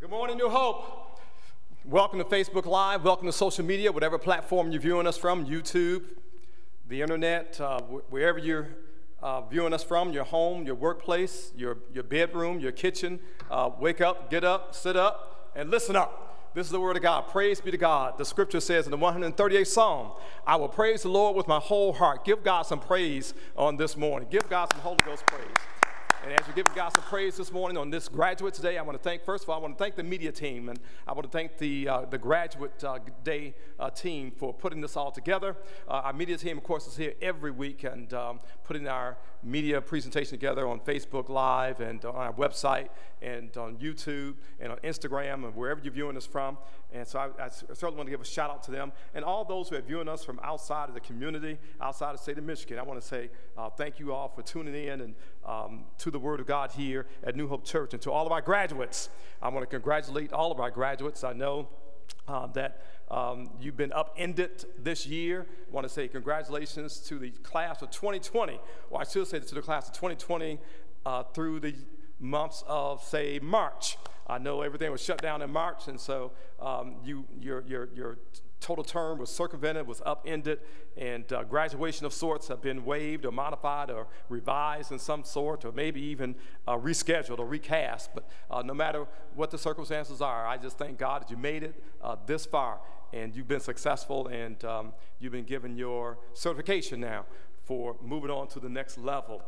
Good morning, New Hope. Welcome to Facebook Live. Welcome to social media, whatever platform you're viewing us from YouTube, the internet, uh, wherever you're uh, viewing us from, your home, your workplace, your, your bedroom, your kitchen. Uh, wake up, get up, sit up, and listen up. This is the word of God. Praise be to God. The scripture says in the 138th Psalm, I will praise the Lord with my whole heart. Give God some praise on this morning. Give God some Holy Ghost praise. And as we give God some praise this morning on this graduate today, I want to thank, first of all, I want to thank the media team, and I want to thank the, uh, the graduate uh, day uh, team for putting this all together. Uh, our media team, of course, is here every week and um, putting our media presentation together on Facebook Live and on our website and on YouTube and on Instagram and wherever you're viewing us from. And so I, I, certainly want to give a shout out to them and all those who are viewing us from outside of the community, outside of the state of Michigan. I want to say uh, thank you all for tuning in and um, to the Word of God here at New Hope Church. And to all of our graduates, I want to congratulate all of our graduates. I know uh, that um, you've been upended this year. I want to say congratulations to the class of 2020, or I should say to the class of 2020 uh, through the months of, say, March. I know everything was shut down in March, and so um, you, your, your, your total term was circumvented, was upended, and uh, graduation of sorts have been waived or modified or revised in some sort, or maybe even uh, rescheduled or recast. But uh, no matter what the circumstances are, I just thank God that you made it uh, this far and you've been successful and um, you've been given your certification now for moving on to the next level.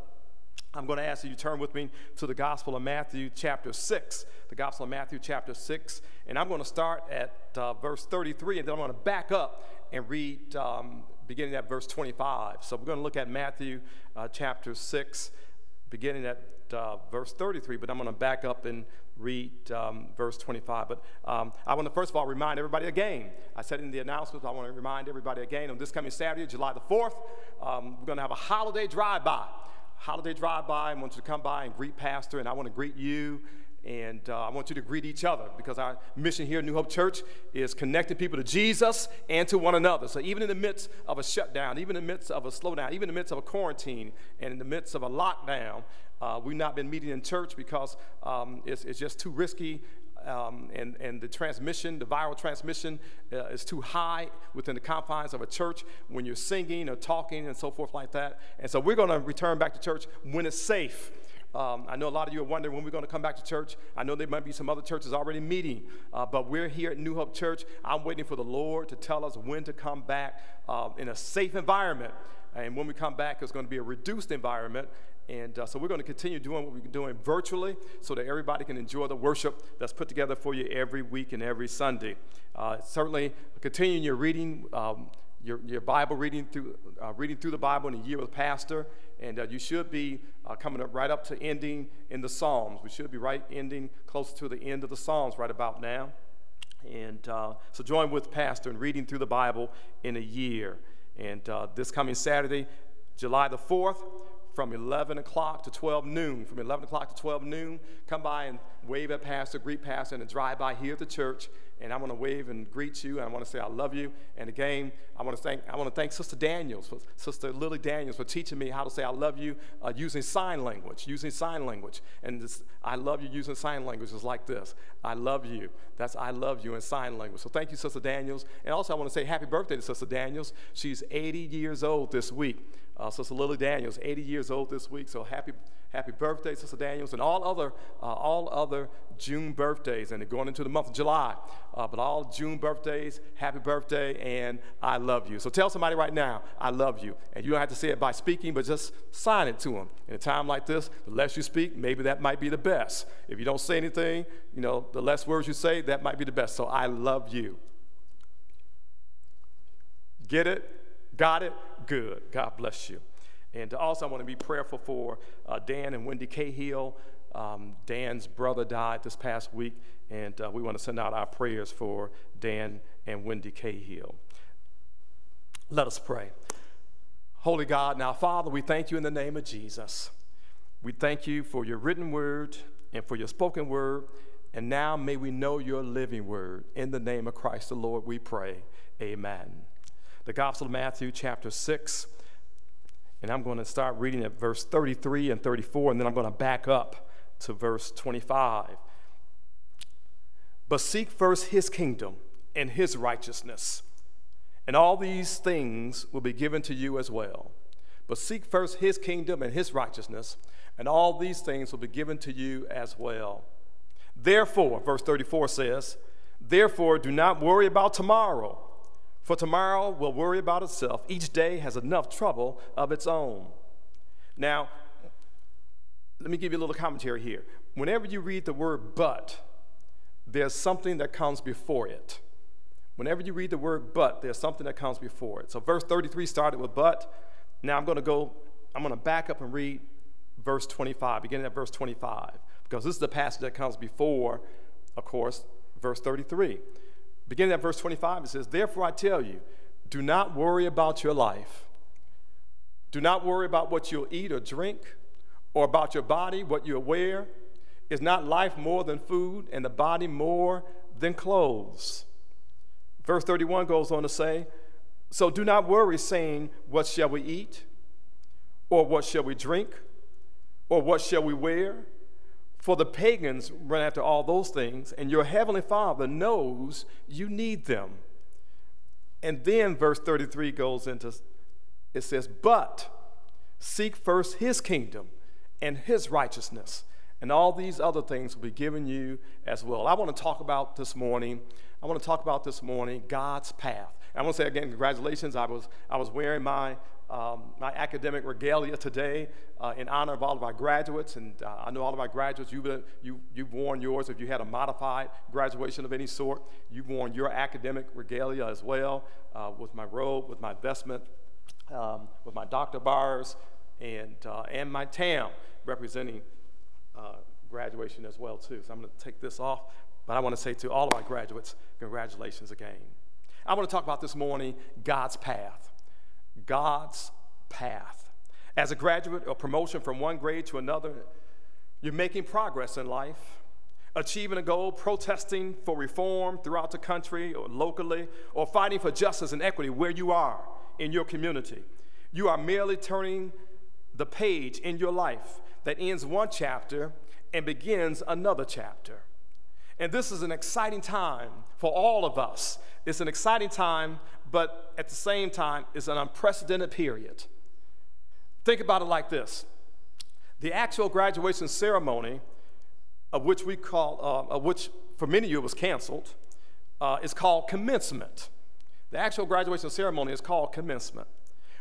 I'm going to ask you to turn with me to the Gospel of Matthew, chapter 6. The Gospel of Matthew, chapter 6. And I'm going to start at uh, verse 33, and then I'm going to back up and read um, beginning at verse 25. So we're going to look at Matthew, uh, chapter 6, beginning at uh, verse 33, but I'm going to back up and read um, verse 25. But um, I want to first of all remind everybody again. I said in the announcements, I want to remind everybody again on this coming Saturday, July the 4th, um, we're going to have a holiday drive by holiday drive by. I want you to come by and greet Pastor, and I want to greet you. And uh, I want you to greet each other because our mission here at New Hope Church is connecting people to Jesus and to one another. So, even in the midst of a shutdown, even in the midst of a slowdown, even in the midst of a quarantine, and in the midst of a lockdown, uh, we've not been meeting in church because um, it's, it's just too risky um, and, and the transmission, the viral transmission, uh, is too high within the confines of a church when you're singing or talking and so forth like that. And so we're going to return back to church when it's safe. Um, I know a lot of you are wondering when we're going to come back to church. I know there might be some other churches already meeting, uh, but we're here at New Hope Church. I'm waiting for the Lord to tell us when to come back uh, in a safe environment. And when we come back, it's going to be a reduced environment. And uh, so we're going to continue doing what we're doing virtually so that everybody can enjoy the worship that's put together for you every week and every Sunday. Uh, certainly, continuing your reading, um, your, your Bible reading through, uh, reading through the Bible in a year with Pastor. And uh, you should be uh, coming up right up to ending in the Psalms. We should be right ending close to the end of the Psalms right about now. And uh, so join with Pastor in reading through the Bible in a year. And this coming Saturday, July the 4th, from 11 o'clock to 12 noon. From 11 o'clock to 12 noon, come by and wave at Pastor, greet Pastor, and drive by here at the church. And I want to wave and greet you, and I want to say I love you. And again, I want to thank I want to thank Sister Daniels, for, Sister Lily Daniels, for teaching me how to say I love you uh, using sign language, using sign language. And this, I love you using sign language is like this: I love you. That's I love you in sign language. So thank you, Sister Daniels. And also, I want to say happy birthday to Sister Daniels. She's 80 years old this week. Uh, Sister Lily Daniels, 80 years old this week, so happy, happy birthday, Sister Daniels, and all other, uh, all other June birthdays, and going into the month of July. Uh, but all June birthdays, happy birthday, and I love you. So tell somebody right now, I love you. And you don't have to say it by speaking, but just sign it to them. In a time like this, the less you speak, maybe that might be the best. If you don't say anything, you know, the less words you say, that might be the best. So I love you. Get it? Got it? Good. God bless you. And also, I want to be prayerful for uh, Dan and Wendy Cahill. Um, Dan's brother died this past week, and uh, we want to send out our prayers for Dan and Wendy Cahill. Let us pray. Holy God, now, Father, we thank you in the name of Jesus. We thank you for your written word and for your spoken word. And now may we know your living word. In the name of Christ the Lord, we pray. Amen the Gospel of Matthew, chapter 6. And I'm going to start reading at verse 33 and 34, and then I'm going to back up to verse 25. But seek first his kingdom and his righteousness, and all these things will be given to you as well. But seek first his kingdom and his righteousness, and all these things will be given to you as well. Therefore, verse 34 says, Therefore, do not worry about tomorrow, for tomorrow will worry about itself. Each day has enough trouble of its own. Now, let me give you a little commentary here. Whenever you read the word but, there's something that comes before it. Whenever you read the word but, there's something that comes before it. So verse 33 started with but. Now I'm going to go, I'm going to back up and read verse 25, beginning at verse 25, because this is the passage that comes before, of course, verse 33. Beginning at verse 25, it says, Therefore I tell you, do not worry about your life. Do not worry about what you'll eat or drink, or about your body, what you'll wear. Is not life more than food, and the body more than clothes? Verse 31 goes on to say, So do not worry, saying, What shall we eat? Or what shall we drink? Or what shall we wear? For the pagans run after all those things, and your heavenly Father knows you need them. And then verse 33 goes into it says, But seek first his kingdom and his righteousness, and all these other things will be given you as well. I want to talk about this morning. I want to talk about this morning God's path. I want to say again, congratulations. I was, I was wearing my, um, my academic regalia today uh, in honor of all of our graduates. And uh, I know all of our graduates, you've, been, you, you've worn yours. If you had a modified graduation of any sort, you've worn your academic regalia as well uh, with my robe, with my vestment, um, with my doctor bars, and, uh, and my tam representing uh, graduation as well too. So I'm going to take this off, but I want to say to all of our graduates, congratulations again. I want to talk about this morning God's path. God's path. As a graduate or promotion from one grade to another, you're making progress in life, achieving a goal, protesting for reform throughout the country or locally, or fighting for justice and equity where you are in your community. You are merely turning the page in your life that ends one chapter and begins another chapter. And this is an exciting time for all of us. It's an exciting time, but at the same time, it's an unprecedented period. Think about it like this the actual graduation ceremony, of which we call, uh, of which for many of you was canceled, uh, is called commencement. The actual graduation ceremony is called commencement.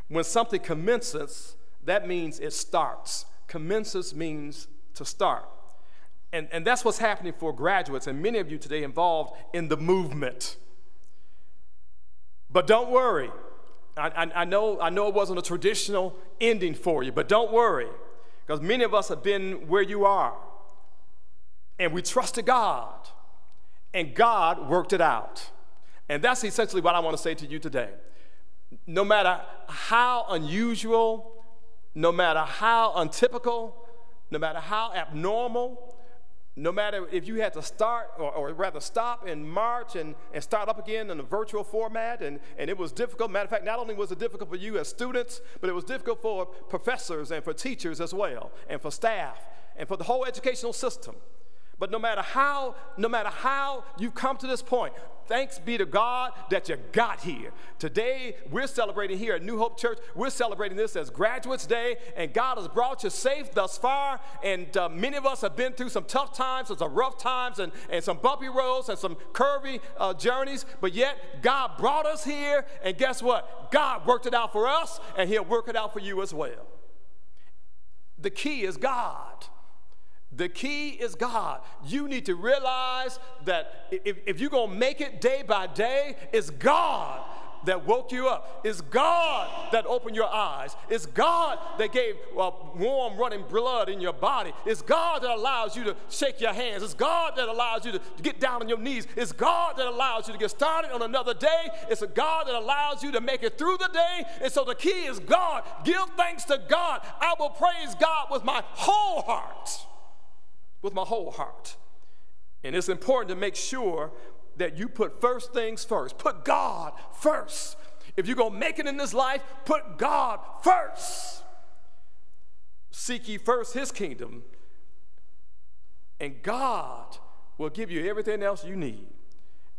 When something commences, that means it starts. Commences means to start. And, and that's what's happening for graduates, and many of you today involved in the movement. But don't worry. I, I, I, know, I know it wasn't a traditional ending for you, but don't worry, because many of us have been where you are. And we trusted God, and God worked it out. And that's essentially what I want to say to you today. No matter how unusual, no matter how untypical, no matter how abnormal, no matter if you had to start or, or, rather stop in March and, and start up again in a virtual format, and, and it was difficult. Matter of fact, not only was it difficult for you as students, but it was difficult for professors and for teachers as well, and for staff, and for the whole educational system. But no matter how, no matter how you come to this point, thanks be to God that you got here. Today, we're celebrating here at New Hope Church. We're celebrating this as Graduates Day, and God has brought you safe thus far. And uh, many of us have been through some tough times, some rough times, and, and some bumpy roads, and some curvy uh, journeys. But yet, God brought us here, and guess what? God worked it out for us, and He'll work it out for you as well. The key is God. The key is God. You need to realize that if, if you're going to make it day by day, it's God that woke you up. It's God that opened your eyes. It's God that gave uh, warm running blood in your body. It's God that allows you to shake your hands. It's God that allows you to get down on your knees. It's God that allows you to get started on another day. It's a God that allows you to make it through the day. And so the key is God. Give thanks to God. I will praise God with my whole heart with my whole heart. And it's important to make sure that you put first things first. Put God first. If you're going to make it in this life, put God first. Seek ye first his kingdom, and God will give you everything else you need.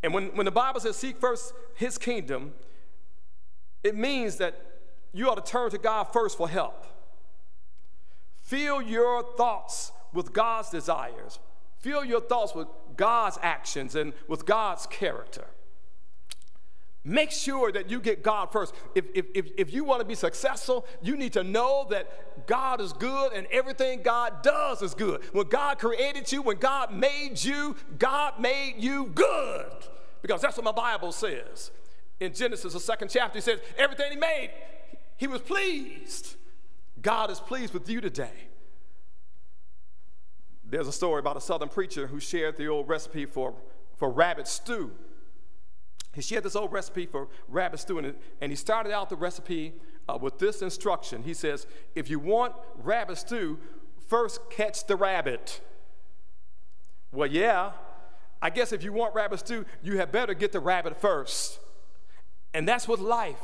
And when, when the Bible says seek first his kingdom, it means that you ought to turn to God first for help. Fill your thoughts with God's desires. Fill your thoughts with God's actions and with God's character. Make sure that you get God first. If, if, if, if, you want to be successful, you need to know that God is good and everything God does is good. When God created you, when God made you, God made you good. Because that's what my Bible says. In Genesis, the second chapter, he says, everything he made, he was pleased. God is pleased with you today. There's a story about a southern preacher who shared the old recipe for, for rabbit stew. He shared this old recipe for rabbit stew, and, and he started out the recipe uh, with this instruction. He says, If you want rabbit stew, first catch the rabbit. Well, yeah, I guess if you want rabbit stew, you had better get the rabbit first. And that's with life.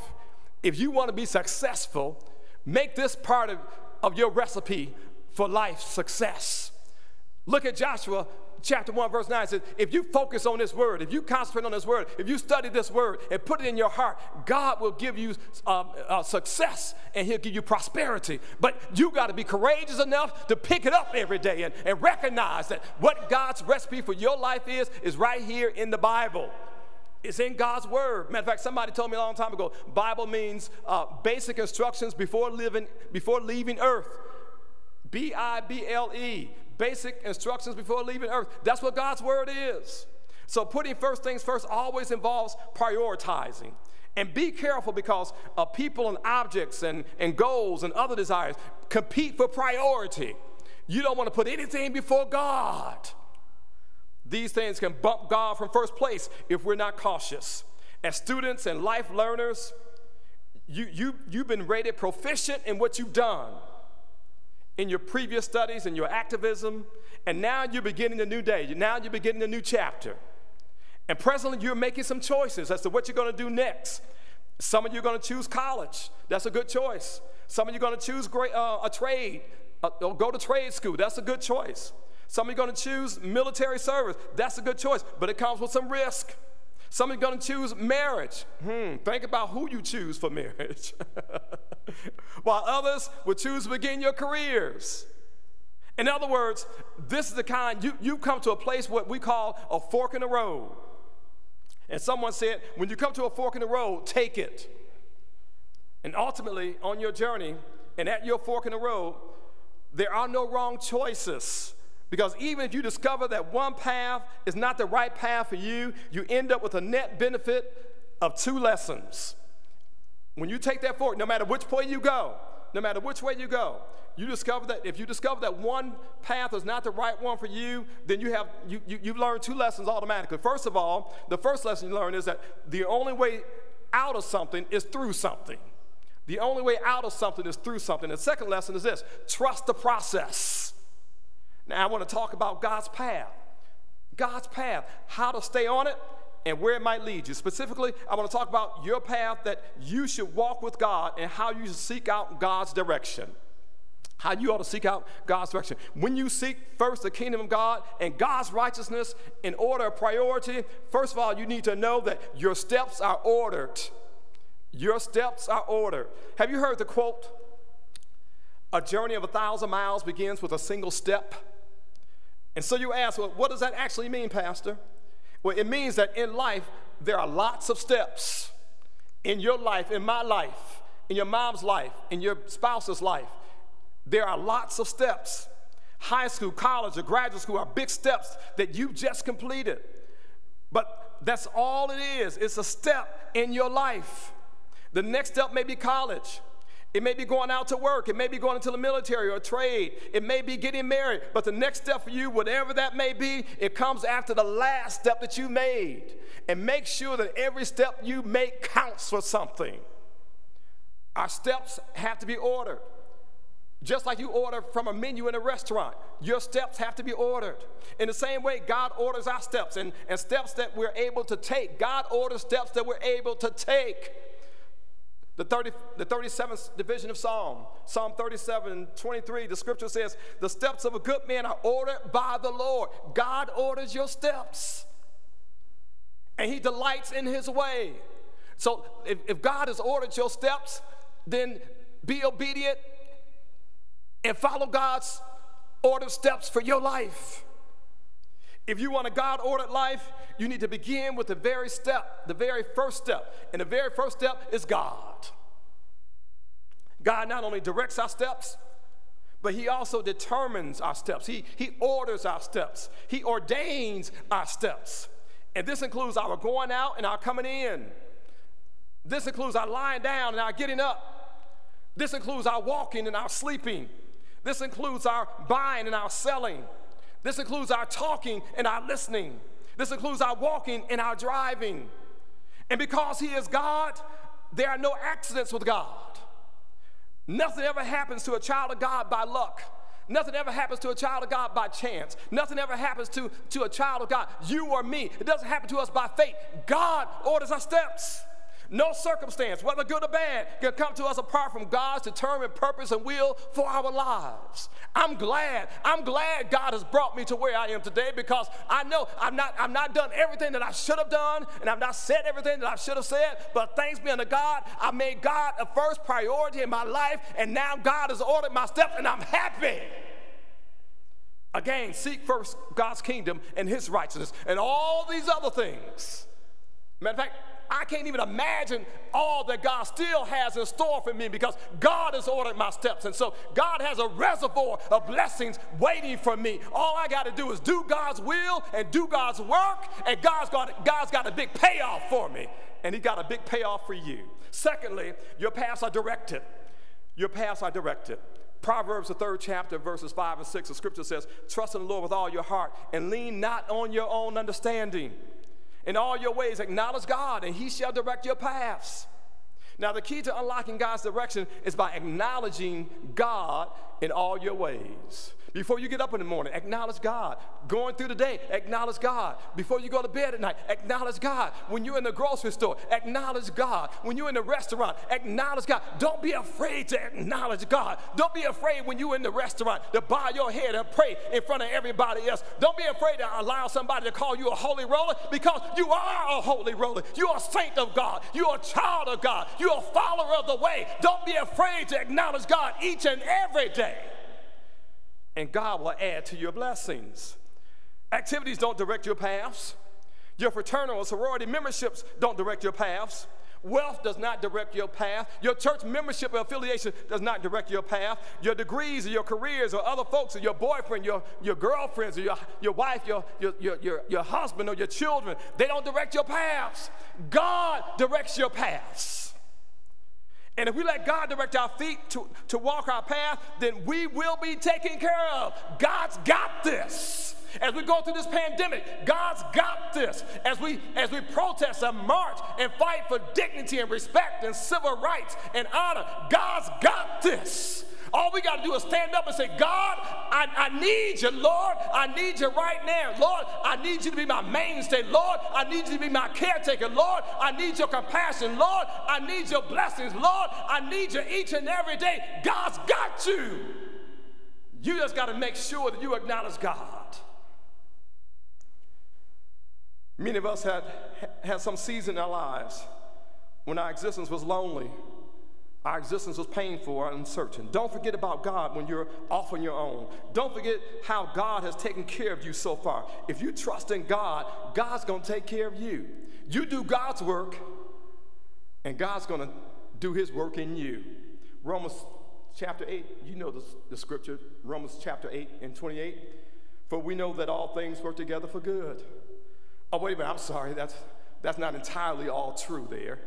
If you want to be successful, make this part of, of your recipe for life success. Look at Joshua chapter 1, verse 9 says, if you focus on this word, if you concentrate on this word, if you study this word and put it in your heart, God will give you um, uh, success and He'll give you prosperity. But you got to be courageous enough to pick it up every day and, and recognize that what God's recipe for your life is, is right here in the Bible. It's in God's word. Matter of fact, somebody told me a long time ago, Bible means uh, basic instructions before living, before leaving earth. B I B L E basic instructions before leaving earth. That's what God's word is. So putting first things first always involves prioritizing. And be careful because uh, people and objects and, and goals and other desires compete for priority. You don't want to put anything before God. These things can bump God from first place if we're not cautious. As students and life learners, you, you, you've been rated proficient in what you've done in your previous studies and your activism, and now you're beginning a new day. Now you're beginning a new chapter. And presently, you're making some choices as to what you're going to do next. Some of you are going to choose college. That's a good choice. Some of you are going to choose great, uh, a trade, uh, or go to trade school. That's a good choice. Some of you are going to choose military service. That's a good choice, but it comes with some risk. Some are going to choose marriage. Hmm, think about who you choose for marriage. While others will choose to begin your careers. In other words, this is the kind, you, you come to a place what we call a fork in the road. And someone said, when you come to a fork in the road, take it. And ultimately, on your journey and at your fork in the road, there are no wrong choices. Because even if you discover that one path is not the right path for you, you end up with a net benefit of two lessons. When you take that fork, no matter which way you go, no matter which way you go, you discover that if you discover that one path is not the right one for you, then you have you, you, you learn two lessons automatically. First of all, the first lesson you learn is that the only way out of something is through something. The only way out of something is through something. The second lesson is this trust the process. Now, I want to talk about God's path. God's path, how to stay on it and where it might lead you. Specifically, I want to talk about your path that you should walk with God and how you should seek out God's direction. How you ought to seek out God's direction. When you seek first the kingdom of God and God's righteousness in order of priority, first of all, you need to know that your steps are ordered. Your steps are ordered. Have you heard the quote? A journey of a thousand miles begins with a single step. And so you ask, well, what does that actually mean, Pastor? Well, it means that in life, there are lots of steps. In your life, in my life, in your mom's life, in your spouse's life, there are lots of steps. High school, college, or graduate school are big steps that you've just completed. But that's all it is. It's a step in your life. The next step may be college. It may be going out to work. It may be going into the military or trade. It may be getting married. But the next step for you, whatever that may be, it comes after the last step that you made. And make sure that every step you make counts for something. Our steps have to be ordered. Just like you order from a menu in a restaurant, your steps have to be ordered. In the same way, God orders our steps and, and steps that we're able to take. God orders steps that we're able to take. The, 30, the 37th division of Psalm, Psalm 37 23, the scripture says, The steps of a good man are ordered by the Lord. God orders your steps, and he delights in his way. So if, if God has ordered your steps, then be obedient and follow God's ordered steps for your life. If you want a God ordered life, you need to begin with the very step, the very first step. And the very first step is God. God not only directs our steps, but He also determines our steps. He, he orders our steps, He ordains our steps. And this includes our going out and our coming in. This includes our lying down and our getting up. This includes our walking and our sleeping. This includes our buying and our selling. This includes our talking and our listening. This includes our walking and our driving. And because He is God, there are no accidents with God. Nothing ever happens to a child of God by luck. Nothing ever happens to a child of God by chance. Nothing ever happens to, to a child of God, you or me. It doesn't happen to us by fate. God orders our steps. No circumstance, whether good or bad, can come to us apart from God's determined purpose and will for our lives. I'm glad. I'm glad God has brought me to where I am today because I know I'm not, I'm not done everything that I should have done and I've not said everything that I should have said. But thanks be unto God, I made God a first priority in my life, and now God has ordered my steps, and I'm happy. Again, seek first God's kingdom and his righteousness and all these other things. Matter of fact, I can't even imagine all that God still has in store for me because God has ordered my steps. And so God has a reservoir of blessings waiting for me. All I got to do is do God's will and do God's work, and God's got, God's got a big payoff for me. And He got a big payoff for you. Secondly, your paths are directed. Your paths are directed. Proverbs, the third chapter, verses 5 and 6, the scripture says, Trust in the Lord with all your heart and lean not on your own understanding. In all your ways, acknowledge God, and He shall direct your paths. Now, the key to unlocking God's direction is by acknowledging God in all your ways. Before you get up in the morning, acknowledge God. Going through the day, acknowledge God. Before you go to bed at night, acknowledge God. When you're in the grocery store, acknowledge God. When you're in the restaurant, acknowledge God. Don't be afraid to acknowledge God. Don't be afraid when you're in the restaurant to bow your head and pray in front of everybody else. Don't be afraid to allow somebody to call you a holy roller because you are a holy roller. You're a saint of God. You're a child of God. You're a follower of the way. Don't be afraid to acknowledge God each and every day and God will add to your blessings. Activities don't direct your paths. Your fraternal or sorority memberships don't direct your paths. Wealth does not direct your path. Your church membership or affiliation does not direct your path. Your degrees or your careers or other folks or your boyfriend, your, your girlfriends or your, your wife, your, your, your, your, your husband or your children, they don't direct your paths. God directs your paths. And if we let God direct our feet to, to walk our path, then we will be taken care of. God's got this. As we go through this pandemic, God's got this. As we as we protest and march and fight for dignity and respect and civil rights and honor, God's got this. All we got to do is stand up and say, God, I, I need you, Lord. I need you right now. Lord, I need you to be my mainstay. Lord, I need you to be my caretaker. Lord, I need your compassion. Lord, I need your blessings. Lord, I need you each and every day. God's got you. You just got to make sure that you acknowledge God. Many of us had, had some season in our lives when our existence was lonely our existence was painful or uncertain. Don't forget about God when you're off on your own. Don't forget how God has taken care of you so far. If you trust in God, God's going to take care of you. You do God's work, and God's going to do his work in you. Romans chapter 8, you know the, the scripture, Romans chapter 8 and 28. For we know that all things work together for good. Oh, wait a minute, I'm sorry, that's, that's not entirely all true there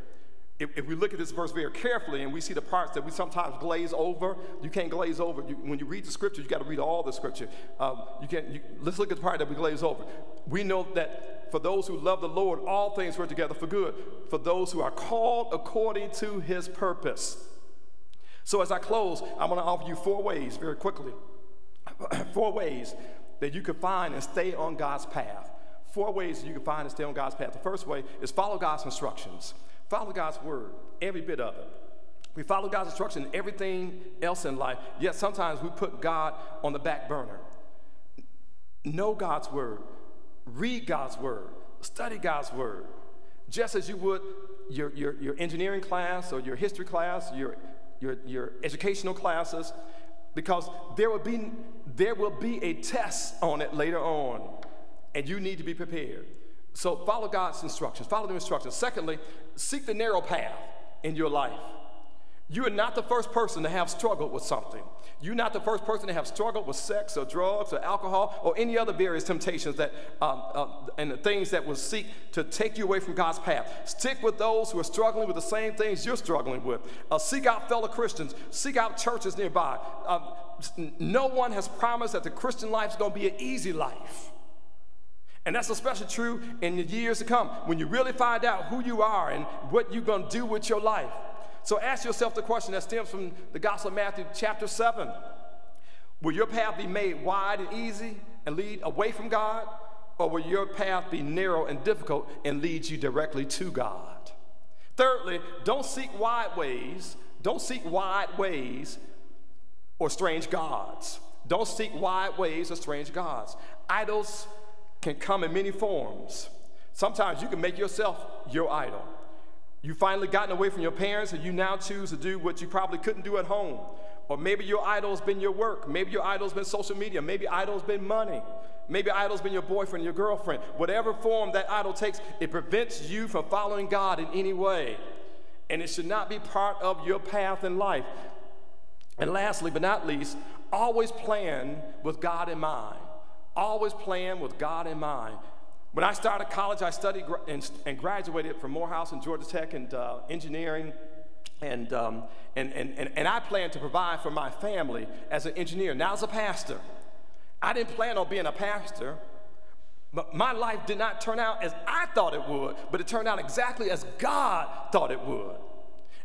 if, if, we look at this verse very carefully and we see the parts that we sometimes glaze over, you can't glaze over. You, when you read the scripture, you got to read all the scripture. Um, you can't. You, let's look at the part that we glaze over. We know that for those who love the Lord, all things work together for good. For those who are called according to His purpose. So as I close, I'm going to offer you four ways very quickly. four ways that you can find and stay on God's path. Four ways you can find and stay on God's path. The first way is follow God's instructions. Follow God's word, every bit of it. We follow God's instruction in everything else in life, yet sometimes we put God on the back burner. Know God's word, read God's word, study God's word, just as you would your, your, your engineering class or your history class, your, your, your educational classes, because there will, be, there will be a test on it later on, and you need to be prepared. So follow God's instructions, follow the instructions. Secondly, seek the narrow path in your life. You are not the first person to have struggled with something. You're not the first person to have struggled with sex or drugs or alcohol or any other various temptations that um, uh, and the things that will seek to take you away from God's path. Stick with those who are struggling with the same things you're struggling with. Uh, seek out fellow Christians. Seek out churches nearby. Um, no one has promised that the Christian life is going to be an easy life. And that's especially true in the years to come when you really find out who you are and what you're going to do with your life. So ask yourself the question that stems from the Gospel of Matthew, chapter 7. Will your path be made wide and easy and lead away from God? Or will your path be narrow and difficult and lead you directly to God? Thirdly, don't seek wide ways. Don't seek wide ways or strange gods. Don't seek wide ways or strange gods. Idols can come in many forms. Sometimes you can make yourself your idol. You've finally gotten away from your parents and you now choose to do what you probably couldn't do at home. Or maybe your idol's been your work. Maybe your idol's been social media. Maybe idol's been money. Maybe idol's been your boyfriend, your girlfriend. Whatever form that idol takes, it prevents you from following God in any way. And it should not be part of your path in life. And lastly, but not least, always plan with God in mind. Always plan with God in mind. When I started college, I studied and, and graduated from Morehouse and Georgia Tech and uh, engineering. And, um, and, and, and, and I planned to provide for my family as an engineer. Now, as a pastor, I didn't plan on being a pastor, but my life did not turn out as I thought it would, but it turned out exactly as God thought it would.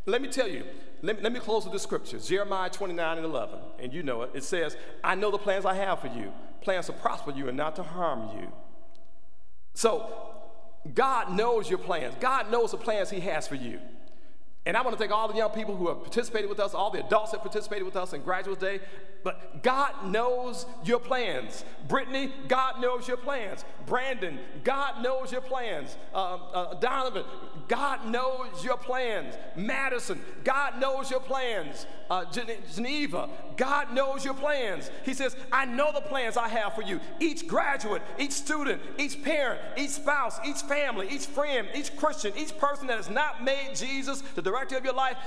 Let me tell you, let me, let me close with the scripture Jeremiah 29 and 11, and you know it. It says, I know the plans I have for you, plans to prosper you and not to harm you so God knows your plans. God knows the plans He has for you. And I want to thank all the young people who have participated with us, all the adults that participated with us in Graduate Day. But God knows your plans. Brittany, God knows your plans. Brandon, God knows your plans. Uh, uh, Donovan, God knows your plans. Madison, God knows your plans. Uh, Geneva, God knows your plans. He says, I know the plans I have for you. Each graduate, each student, each parent, each spouse, each family, each friend, each Christian, each person that has not made Jesus the director of your life,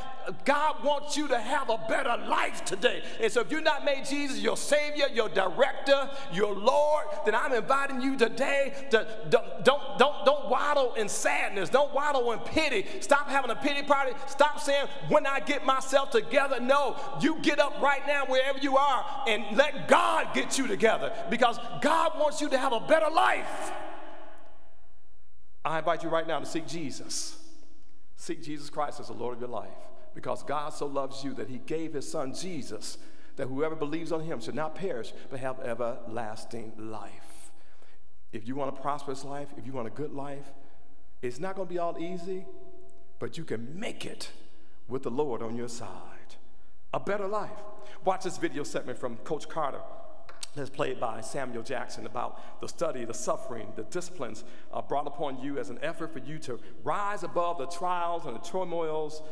God wants you to have a better life today. And so if you're not made Jesus your Savior, your director, your Lord, then I'm inviting you today to don't, don't, don't, don't waddle in sadness. Don't waddle in pity. Stop having a pity party. Stop saying, when I get myself together. No, you get up right now wherever you are and let God get you together because God wants you to have a better life. I invite you right now to seek Jesus. Seek Jesus Christ as the Lord of your life because God so loves you that he gave his son Jesus that whoever believes on him should not perish but have everlasting life. If you want a prosperous life, if you want a good life, it's not going to be all easy, but you can make it with the Lord on your side. A better life. Watch this video segment from Coach Carter that's played by Samuel Jackson about the study, the suffering, the disciplines uh, brought upon you as an effort for you to rise above the trials and the turmoils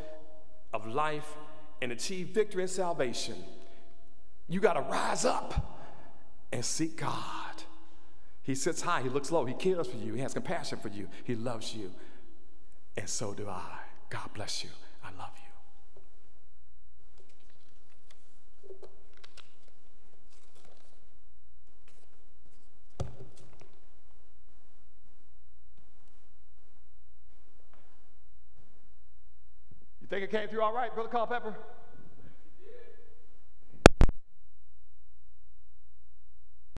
of life and achieve victory and salvation. You got to rise up and seek God. He sits high, he looks low, he cares for you, he has compassion for you, he loves you. And so do I. God bless you. It came through all right, Brother Culpepper?